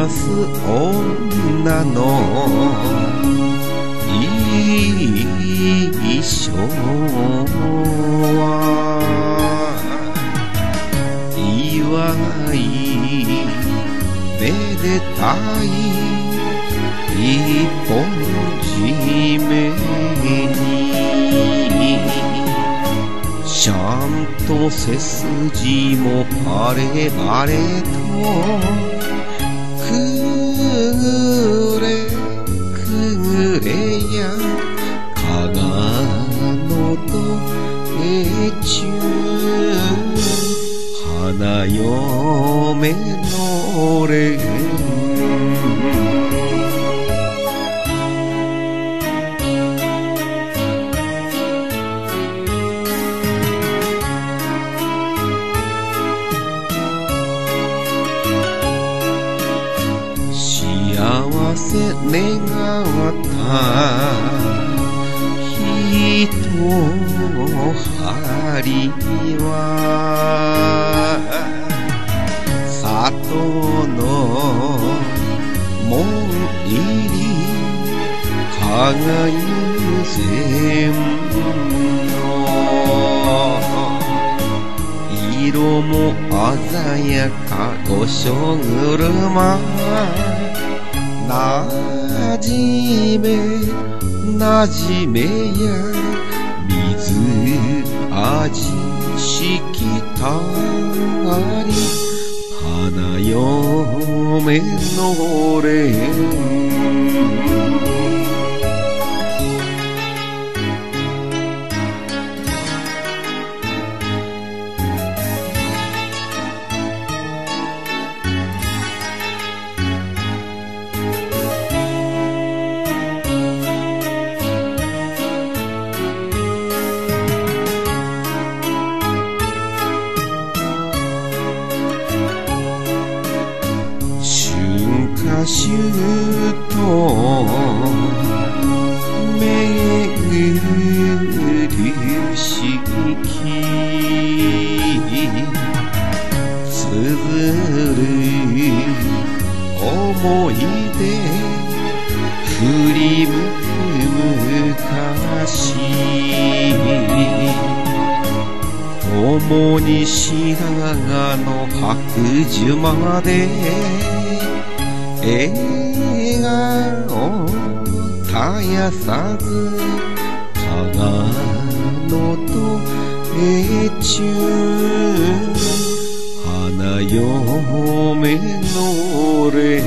女の一生は祝いめでたい一本締めにちゃんと背筋もバレバレとのれ。幸せ願った人針は里の門入り輝ゆ線の色も鮮やかごしょ車なじめなじめや水味しきたり。花嫁のれ春夏秋冬巡る四季つづる思い出振り向く昔共に白髪の白樹まで笑顔絶やさず鏡と絵中花嫁のれ